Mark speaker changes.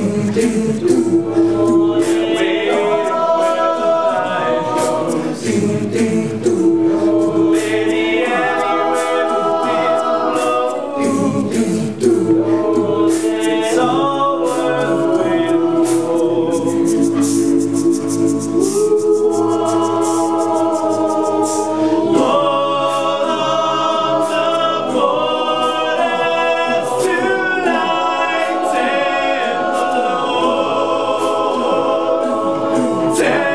Speaker 1: muito, tem muito Yeah.